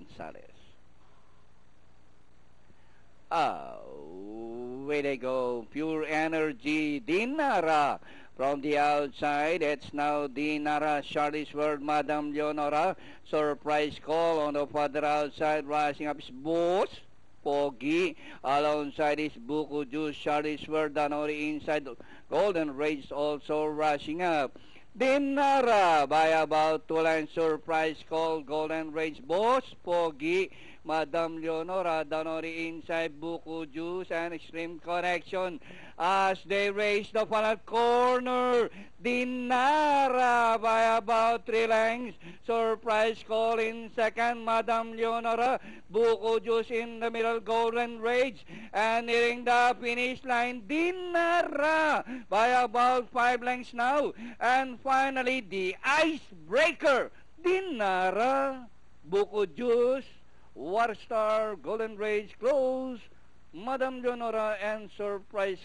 Gonzalez. Ah, way they go. Pure energy. Dinara from the outside. It's now Dinara. Charlie's World, Madam Leonora. Surprise call on the further outside. Rising up is Boss. Pogi. Alongside is Buko Juice. Charlie's World. Danori inside. Golden Rage also rushing up. Dinara by about two lines surprise call Golden Rage Boss Pogi Madam Leonora Danori inside Buko Juice and Extreme Connection. As they race the final corner Dinara by about three lengths surprise call in second Madam Leonora. Juice in the middle Golden Rage. And nearing the finish line Dinara. By about five lengths now. And finally the icebreaker Dinara. Buko Juice Warstar Golden Rage Close. Madam Leonora and Surprise